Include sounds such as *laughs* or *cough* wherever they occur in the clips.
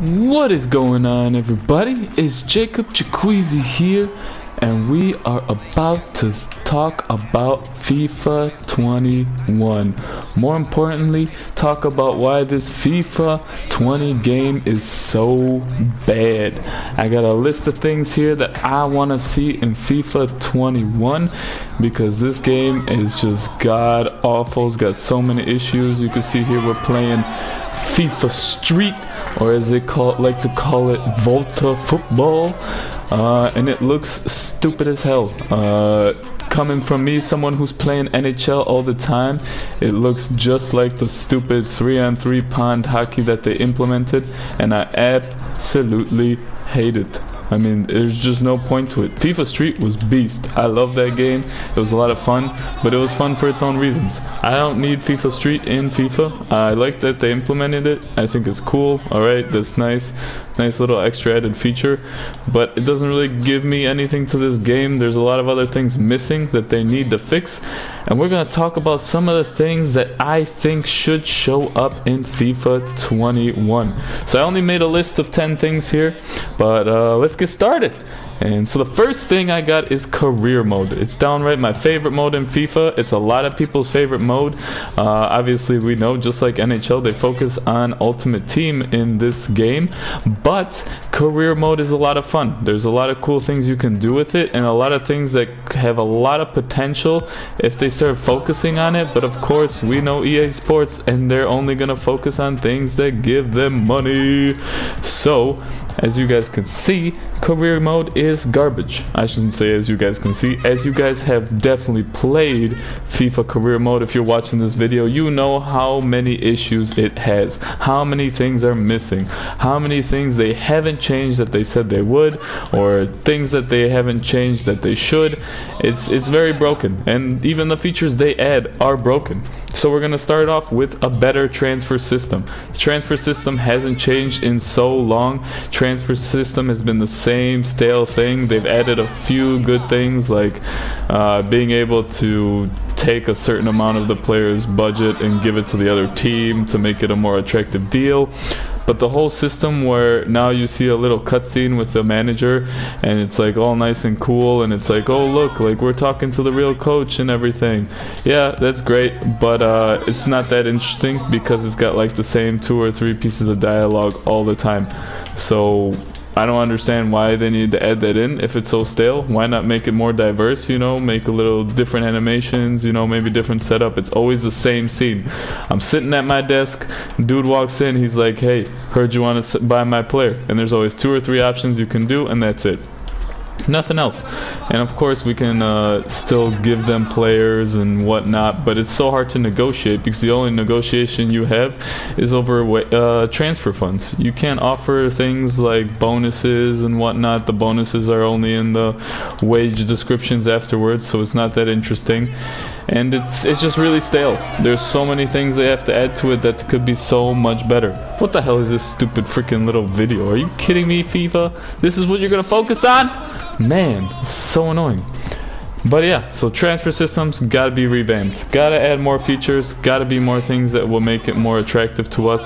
What is going on everybody? It's Jacob Jacuzzi here and we are about to talk about FIFA 21. More importantly, talk about why this FIFA 20 game is so bad. I got a list of things here that I want to see in FIFA 21 because this game is just god awful. It's got so many issues. You can see here we're playing FIFA Street or as they call like to call it Volta Football uh, and it looks stupid as hell. Uh, coming from me, someone who's playing NHL all the time, it looks just like the stupid 3-on-3 pond hockey that they implemented, and I absolutely hate it. I mean, there's just no point to it. FIFA Street was beast. I love that game. It was a lot of fun, but it was fun for its own reasons. I don't need FIFA Street in FIFA. I like that they implemented it. I think it's cool. All right, that's nice. Nice little extra added feature, but it doesn't really give me anything to this game. There's a lot of other things missing that they need to fix, and we're gonna talk about some of the things that I think should show up in FIFA 21. So I only made a list of 10 things here, but uh, let's get started. And so the first thing I got is career mode. It's downright my favorite mode in FIFA. It's a lot of people's favorite mode. Uh, obviously, we know just like NHL, they focus on Ultimate Team in this game. But career mode is a lot of fun. There's a lot of cool things you can do with it and a lot of things that have a lot of potential if they start focusing on it. But of course, we know EA Sports and they're only going to focus on things that give them money. So, as you guys can see, career mode is garbage. I shouldn't say as you guys can see. As you guys have definitely played FIFA career mode, if you're watching this video, you know how many issues it has. How many things are missing. How many things they haven't changed that they said they would. Or things that they haven't changed that they should. It's, it's very broken. And even the features they add are broken. So we're to start off with a better transfer system. The transfer system hasn't changed in so long. Transfer system has been the same stale thing. They've added a few good things like uh, being able to take a certain amount of the player's budget and give it to the other team to make it a more attractive deal. But the whole system where now you see a little cutscene with the manager and it's like all nice and cool and it's like, oh look, like we're talking to the real coach and everything. Yeah, that's great, but uh, it's not that interesting because it's got like the same two or three pieces of dialogue all the time. So I don't understand why they need to add that in if it's so stale. Why not make it more diverse, you know, make a little different animations, you know, maybe different setup. It's always the same scene. I'm sitting at my desk, dude walks in, he's like, hey, heard you want to buy my player. And there's always two or three options you can do, and that's it nothing else. And of course we can uh, still give them players and whatnot but it's so hard to negotiate because the only negotiation you have is over uh, transfer funds. You can't offer things like bonuses and whatnot. The bonuses are only in the wage descriptions afterwards so it's not that interesting. And it's it's just really stale. There's so many things they have to add to it that could be so much better. What the hell is this stupid freaking little video? Are you kidding me FIFA? This is what you're gonna focus on Man, so annoying. But yeah, so transfer systems gotta be revamped. Gotta add more features, gotta be more things that will make it more attractive to us,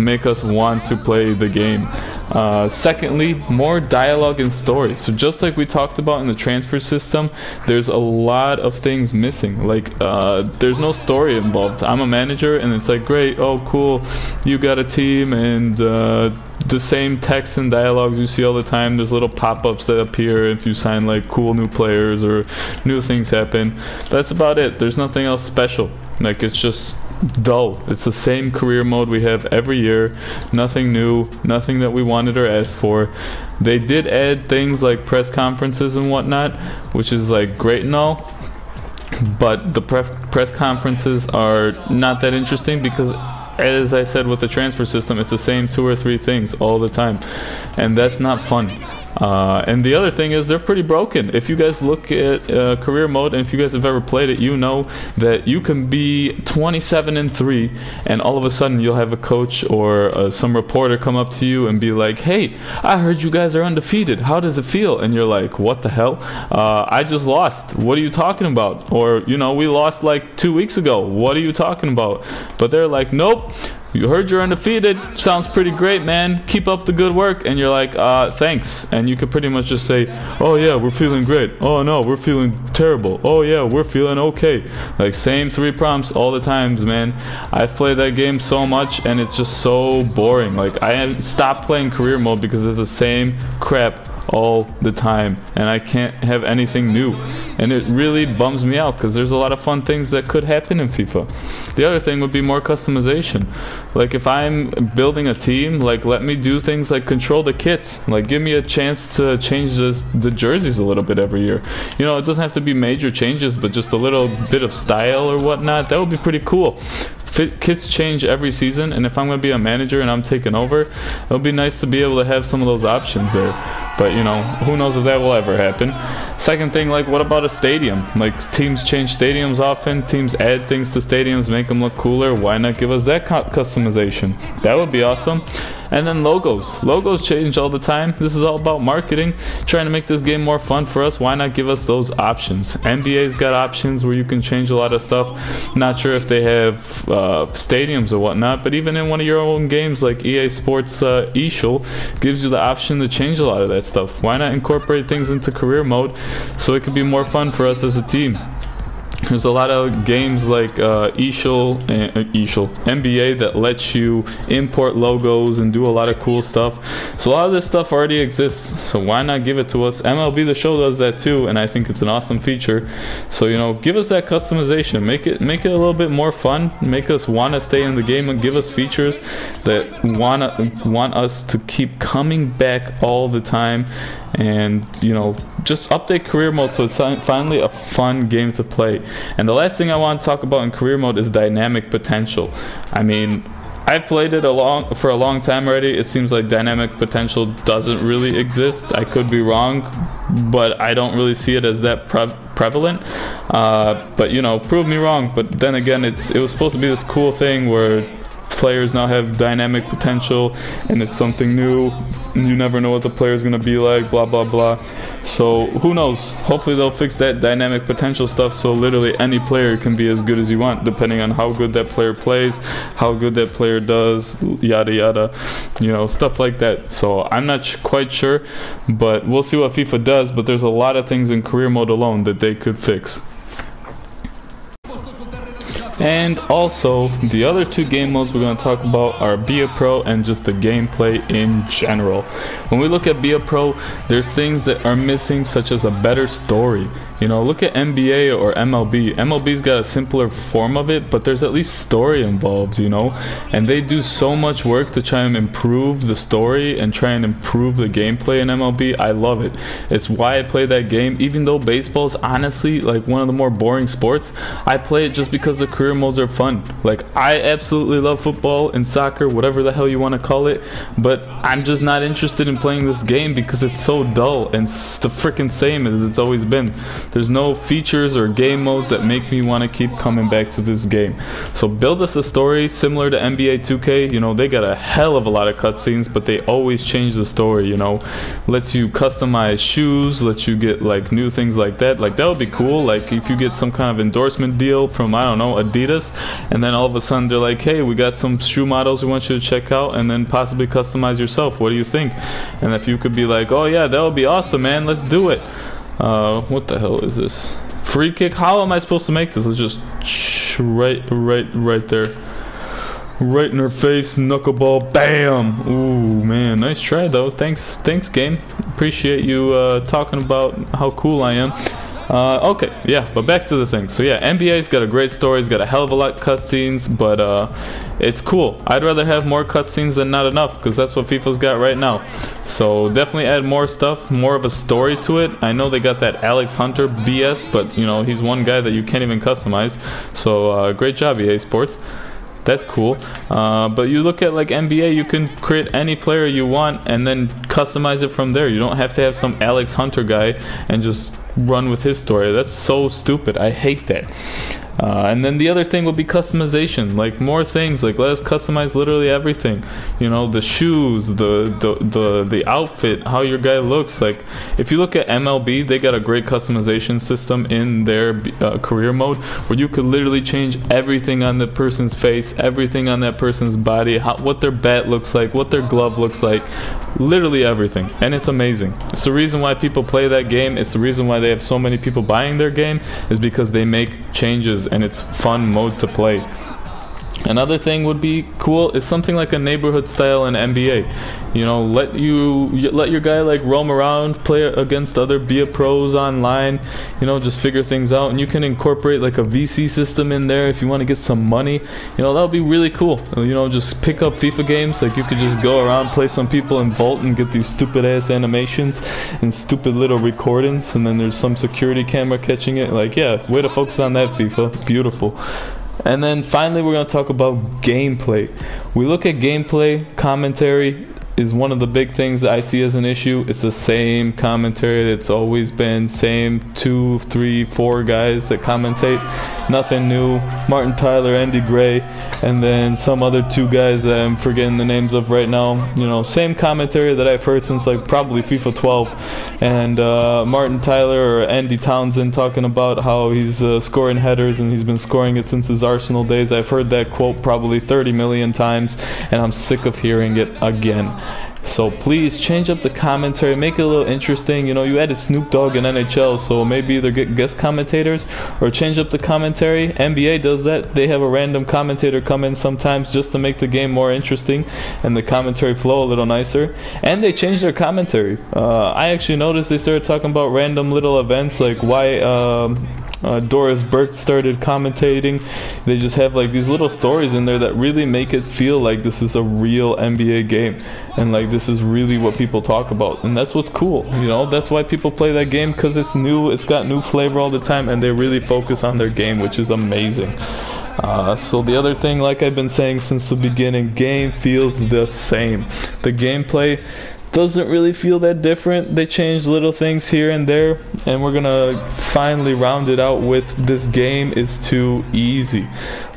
make us want to play the game. Uh, secondly, more dialogue and story. So just like we talked about in the transfer system, there's a lot of things missing. Like uh, there's no story involved. I'm a manager and it's like, great, oh cool, you got a team and uh, the same text and dialogues you see all the time. There's little pop-ups that appear if you sign like cool new players or new things happen. That's about it. There's nothing else special. Like it's just dull. It's the same career mode we have every year. Nothing new, nothing that we wanted or asked for. They did add things like press conferences and whatnot, which is like great and all. But the press conferences are not that interesting because as I said with the transfer system, it's the same two or three things all the time. And that's not fun. Uh, and the other thing is they're pretty broken. If you guys look at uh, career mode and if you guys have ever played it, you know that you can be 27 and 3 and all of a sudden you'll have a coach or uh, some reporter come up to you and be like, hey, I heard you guys are undefeated. How does it feel? And you're like, what the hell? Uh, I just lost. What are you talking about? Or, you know, we lost like two weeks ago. What are you talking about? But they're like, nope you heard you're undefeated. Sounds pretty great, man. Keep up the good work. And you're like, uh, thanks. And you could pretty much just say, oh yeah, we're feeling great. Oh no, we're feeling terrible. Oh yeah, we're feeling okay. Like same three prompts all the times, man. I've played that game so much and it's just so boring. Like I stopped playing career mode because it's the same crap all the time and I can't have anything new. And it really bums me out because there's a lot of fun things that could happen in FIFA. The other thing would be more customization. Like if I'm building a team like let me do things like control the kits. Like give me a chance to change the, the jerseys a little bit every year. You know it doesn't have to be major changes but just a little bit of style or whatnot that would be pretty cool. Kits change every season, and if I'm going to be a manager and I'm taking over, it'll be nice to be able to have some of those options there. But you know, who knows if that will ever happen. Second thing, like, what about a stadium? Like, teams change stadiums often. Teams add things to stadiums, make them look cooler. Why not give us that customization? That would be awesome. And then logos. Logos change all the time. This is all about marketing, trying to make this game more fun for us. Why not give us those options? NBA's got options where you can change a lot of stuff. Not sure if they have uh, stadiums or whatnot, but even in one of your own games like EA Sports uh, gives you the option to change a lot of that stuff. Why not incorporate things into career mode so it could be more fun for us as a team? There's a lot of games like uh, eShul, uh, eShul, NBA that lets you import logos and do a lot of cool stuff. So a lot of this stuff already exists. So why not give it to us? MLB The Show does that too, and I think it's an awesome feature. So you know, give us that customization. Make it make it a little bit more fun. Make us want to stay in the game and give us features that want want us to keep coming back all the time and you know just update career mode so it's finally a fun game to play and the last thing i want to talk about in career mode is dynamic potential i mean I've played it a long, for a long time already. It seems like dynamic potential doesn't really exist. I could be wrong, but I don't really see it as that pre prevalent. Uh, but you know, prove me wrong. But then again, it's it was supposed to be this cool thing where players now have dynamic potential and it's something new. You never know what the player is going to be like blah blah blah. So who knows? Hopefully they'll fix that dynamic potential stuff so literally any player can be as good as you want depending on how good that player plays how good that player does yada yada you know stuff like that. So i'm not quite sure but we'll see what fifa does but there's a lot of things in career mode alone that they could fix and also, the other two game modes we're going to talk about are Be a Pro and just the gameplay in general. When we look at Be a Pro, there's things that are missing such as a better story. You know, look at NBA or MLB. MLB's got a simpler form of it, but there's at least story involved, you know? And they do so much work to try and improve the story and try and improve the gameplay in MLB. I love it. It's why I play that game, even though baseball is honestly like one of the more boring sports. I play it just because the career modes are fun. Like, I absolutely love football and soccer, whatever the hell you want to call it, but I'm just not interested in playing this game because it's so dull and the freaking same as it's always been. There's no features or game modes that make me want to keep coming back to this game. So build us a story similar to NBA 2K. You know, they got a hell of a lot of cutscenes, but they always change the story, you know. Lets you customize shoes, lets you get like new things like that. Like that would be cool. Like if you get some kind of endorsement deal from, I don't know, Adidas, and then all of a sudden they're like, hey, we got some shoe models we want you to check out and then possibly customize yourself. What do you think? And if you could be like, oh yeah, that would be awesome, man. Let's do it. Uh, what the hell is this? Free kick? How am I supposed to make this? Let's just right, right, right there. Right in her face, knuckleball, bam! Ooh, man, nice try though. Thanks, thanks game. Appreciate you uh, talking about how cool I am. Uh, okay, yeah, but back to the thing. So yeah, NBA's got a great story. It's got a hell of a lot of cutscenes, but uh, it's cool. I'd rather have more cutscenes than not enough, because that's what FIFA's got right now. So definitely add more stuff, more of a story to it. I know they got that Alex Hunter BS, but you know he's one guy that you can't even customize. So uh, great job, EA Sports that's cool. Uh, but you look at like NBA, you can create any player you want and then customize it from there. You don't have to have some Alex Hunter guy and just run with his story. That's so stupid. I hate that. Uh, and then the other thing would be customization, like more things. Like let us customize literally everything. You know, the shoes, the the the, the outfit, how your guy looks. Like if you look at MLB, they got a great customization system in their uh, career mode where you could literally change everything on the person's face, everything on that person's body, how, what their bat looks like, what their glove looks like, literally everything and it's amazing it's the reason why people play that game it's the reason why they have so many people buying their game is because they make changes and it's fun mode to play Another thing would be cool is something like a neighborhood style in NBA. You know, let you let your guy like roam around, play against other be a pros online. You know, just figure things out, and you can incorporate like a VC system in there if you want to get some money. You know, that would be really cool. You know, just pick up FIFA games. Like you could just go around, play some people in Volta, and get these stupid ass animations and stupid little recordings, and then there's some security camera catching it. Like, yeah, way to focus on that FIFA. Beautiful. And then finally, we're going to talk about gameplay. We look at gameplay, commentary, is one of the big things that I see as an issue. It's the same commentary that's always been, same two, three, four guys that commentate. Nothing new. Martin Tyler, Andy Gray, and then some other two guys that I'm forgetting the names of right now. You know, same commentary that I've heard since like probably FIFA 12. And uh, Martin Tyler or Andy Townsend talking about how he's uh, scoring headers and he's been scoring it since his Arsenal days. I've heard that quote probably 30 million times, and I'm sick of hearing it again. So please change up the commentary, make it a little interesting. You know, you added Snoop Dogg in NHL, so maybe either get guest commentators or change up the commentary. NBA does that. They have a random commentator come in sometimes just to make the game more interesting and the commentary flow a little nicer. And they changed their commentary. Uh, I actually noticed they started talking about random little events like why. Um, uh, Doris Burke started commentating. They just have like these little stories in there that really make it feel like this is a real NBA game and like this is really what people talk about. And that's what's cool, you know? That's why people play that game because it's new, it's got new flavor all the time, and they really focus on their game, which is amazing. Uh, so the other thing, like I've been saying since the beginning, game feels the same. The gameplay doesn't really feel that different. They changed little things here and there, and we're gonna finally round it out with this game is too easy.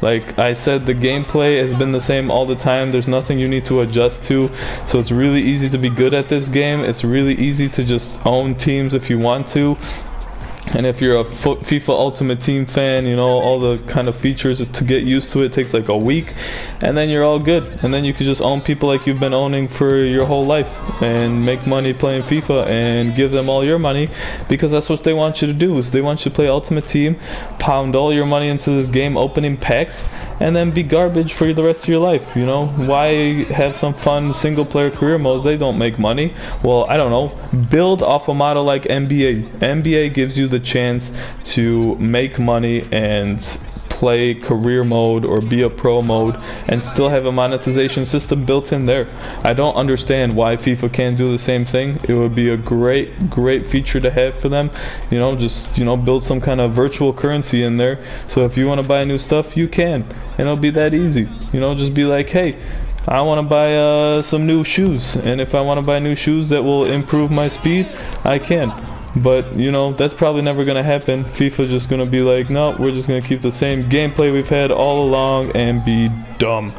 Like I said, the gameplay has been the same all the time. There's nothing you need to adjust to, so it's really easy to be good at this game. It's really easy to just own teams if you want to. And if you're a FIFA Ultimate Team fan, you know, all the kind of features to get used to it takes like a week, and then you're all good. And then you can just own people like you've been owning for your whole life and make money playing FIFA and give them all your money because that's what they want you to do. Is they want you to play Ultimate Team, pound all your money into this game, opening packs, and then be garbage for the rest of your life. You know, why have some fun single player career modes? They don't make money. Well, I don't know. Build off a model like NBA. NBA gives you the chance to make money and play career mode or be a pro mode and still have a monetization system built in there. I don't understand why FIFA can't do the same thing. It would be a great, great feature to have for them. You know, just, you know, build some kind of virtual currency in there. So if you want to buy new stuff, you can. And it'll be that easy. You know, just be like, hey, I want to buy uh, some new shoes. And if I want to buy new shoes that will improve my speed, I can. But, you know, that's probably never going to happen. FIFA just going to be like, no, we're just going to keep the same gameplay we've had all along and be dumb.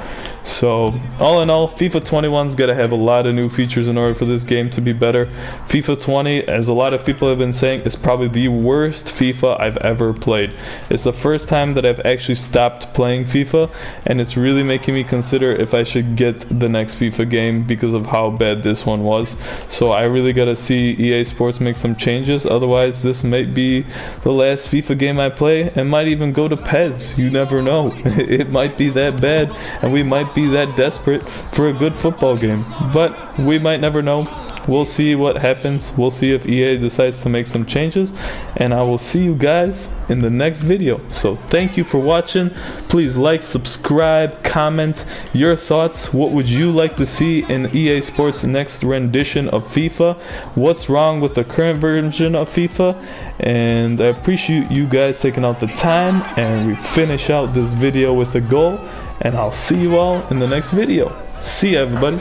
So, all in all, FIFA 21's got to have a lot of new features in order for this game to be better. FIFA 20, as a lot of people have been saying, is probably the worst FIFA I've ever played. It's the first time that I've actually stopped playing FIFA, and it's really making me consider if I should get the next FIFA game because of how bad this one was. So, I really got to see EA Sports make some changes. Otherwise, this might be the last FIFA game I play, and might even go to PES. You never know. *laughs* it might be that bad, and we might be that desperate for a good football game. But we might never know. We'll see what happens. We'll see if EA decides to make some changes. And I will see you guys in the next video. So thank you for watching. Please like, subscribe, comment your thoughts. What would you like to see in EA Sports next rendition of FIFA? What's wrong with the current version of FIFA? And I appreciate you guys taking out the time and we finish out this video with a goal and I'll see you all in the next video. See you, everybody.